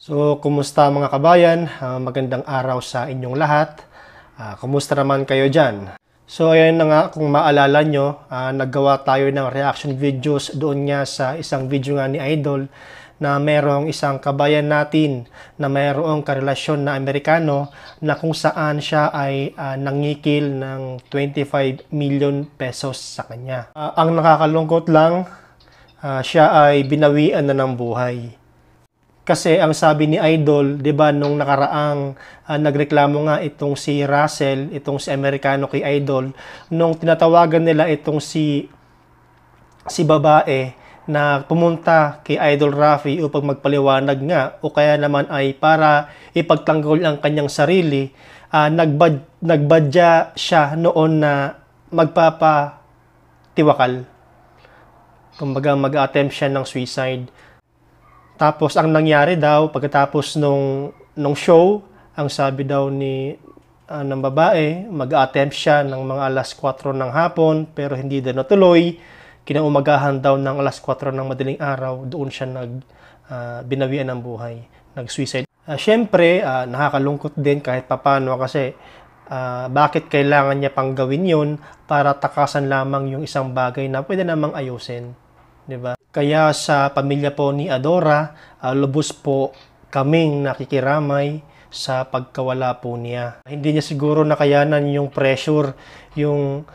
So, kumusta mga kabayan? Ah, magandang araw sa inyong lahat. Ah, kumusta naman kayo dyan? So, ayan na nga, kung maalala nyo, ah, naggawa tayo ng reaction videos doon nga sa isang video nga ni Idol na merong isang kabayan natin na mayroong karelasyon na Amerikano na kung saan siya ay ah, nangikil ng 25 million pesos sa kanya. Ah, ang nakakalungkot lang, ah, siya ay binawian na ng buhay. Kasi ang sabi ni Idol, 'di ba nung nakaraang ah, nagreklamo nga itong si Russell, itong si Amerikano kay Idol, nung tinatawagan nila itong si si babae na pumunta kay Idol Rafi upang magpaliwanag nga o kaya naman ay para ipagtanggol ang kanyang sarili, ah, nagbad, nagbadya siya noon na magpapatiwakal. Kumbaga mag-attempt siya ng suicide. Tapos ang nangyari daw pagkatapos nung nung show, ang sabi daw ni ah, ng babae, mag-attempt siya ng mga alas 4 ng hapon pero hindi din natuloy. Kinaumagahan daw ng alas 4 ng madaling araw, doon siya nag ah, binawian ng buhay, nag-suicide. Uh, Siyempre, ah, nakakalungkot din kahit papano kasi ah, bakit kailangan niya pang gawin yun para takasan lamang yung isang bagay na pwede namang ayusin. 'Di ba? Kaya sa pamilya po ni Adora, ah, lubos po kaming nakikiramay sa pagkawala po niya. Hindi niya siguro nakayanan yung pressure, yung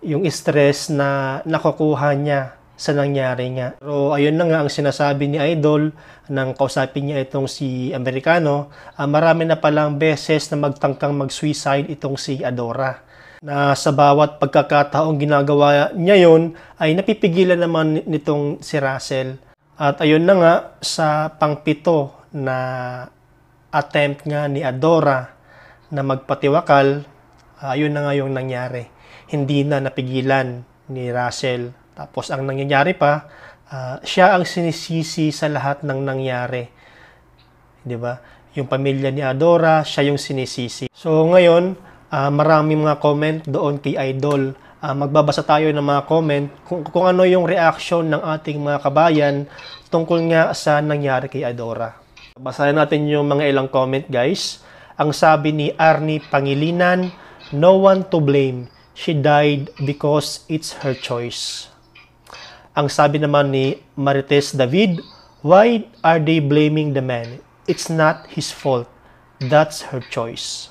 yung stress na nakukuha niya sa nangyari nga. Pero ayun na nga ang sinasabi ni Idol nang kausapin niya itong si Amerikano, ah, marami na palang beses na magtangkang mag-suicide itong si Adora na sa bawat pagkakataong ginagawa niya yon ay napipigilan naman nitong si Russell. At ayun na nga sa pangpito na attempt nga ni Adora na magpatiwakal, ayun na nga yung nangyari. Hindi na napigilan ni Russell. Tapos ang nangyayari pa, ah, siya ang sinisisi sa lahat ng nangyari. 'Di ba? Yung pamilya ni Adora, siya yung sinisisi. So ngayon, ah, marami mga comment doon kay Idol. Ah, magbabasa tayo ng mga comment kung, kung ano yung reaction ng ating mga kabayan tungkol nga sa nangyari kay Adora. Basahin natin yung mga ilang comment guys. Ang sabi ni Arnie Pangilinan, No one to blame. She died because it's her choice. Ang sabi naman ni Marites David, Why are they blaming the man? It's not his fault. That's her choice.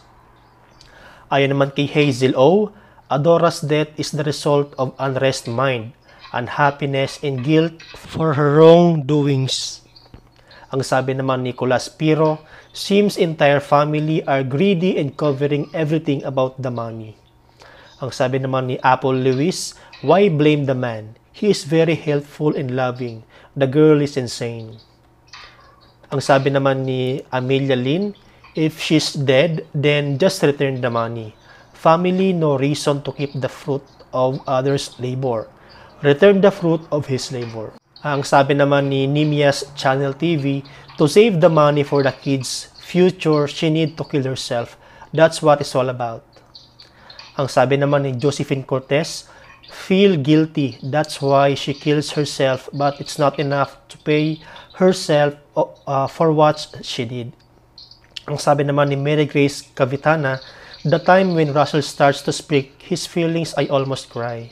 Ayon naman kay Hazel O, Adora's death is the result of unrest mind, unhappiness, and guilt for her wrongdoings. Ang sabi naman ni Nicolas Piro, Sim's entire family are greedy and covering everything about the money. Ang sabi naman ni Apple Lewis, why blame the man? He is very helpful and loving. The girl is insane. Ang sabi naman ni Amelia Lin, if she's dead, then just return the money. Family no reason to keep the fruit of others' labor. Return the fruit of his labor. Ang sabi naman ni Nimias Channel TV, to save the money for the kids' future, she need to kill herself. That's what it's all about. Ang sabi naman ni Josephine Cortez, feel guilty. That's why she kills herself, but it's not enough to pay herself uh, for what she did. Ang sabi naman ni Mary Grace Cavitana, the time when Russell starts to speak, his feelings, I almost cry.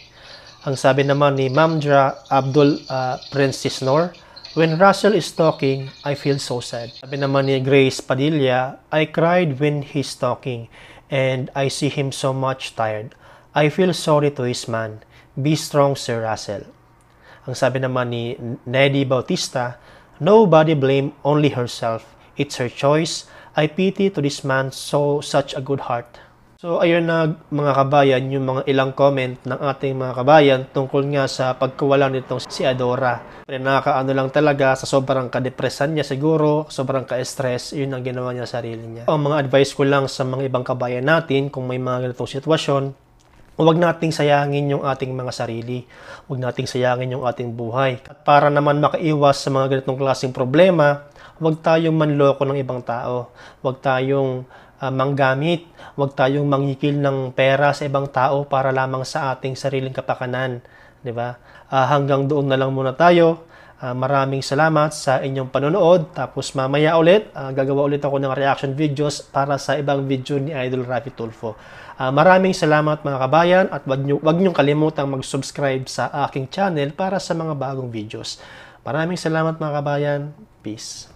Ang sabi naman ni Mamdra Abdul uh, Princess Nor, when Russell is talking, I feel so sad. Sabi naman ni Grace Padilla, I cried when he's talking and I see him so much tired. I feel sorry to his man. Be strong, Sir Russell. Ang sabi naman ni Neddy Bautista, nobody blame only herself. It's her choice. I pity to this man so such a good heart. So ayun na mga kabayan, yung mga ilang comment ng ating mga kabayan tungkol nga sa pagkawala nitong si Adora. Pero nakakaano lang talaga sa sobrang kadepresan niya siguro, sobrang ka-stress, yun ang ginawa niya sa sarili niya. Ang mga advice ko lang sa mga ibang kabayan natin kung may mga ganitong sitwasyon, Huwag nating sayangin yung ating mga sarili. Huwag nating sayangin yung ating buhay. At para naman makaiwas sa mga ganitong klaseng problema, huwag tayong manloko ng ibang tao. Huwag tayong uh, manggamit. Huwag tayong mangikil ng pera sa ibang tao para lamang sa ating sariling kapakanan. Di ba? Uh, hanggang doon na lang muna tayo. Ah, maraming salamat sa inyong panonood. Tapos mamaya ulit, ah, gagawa ulit ako ng reaction videos para sa ibang video ni Idol Rafi Tulfo. Ah, maraming salamat mga kabayan at wag niyo wag niyong kalimutang mag-subscribe sa aking channel para sa mga bagong videos. Maraming salamat mga kabayan. Peace.